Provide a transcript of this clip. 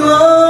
Allah.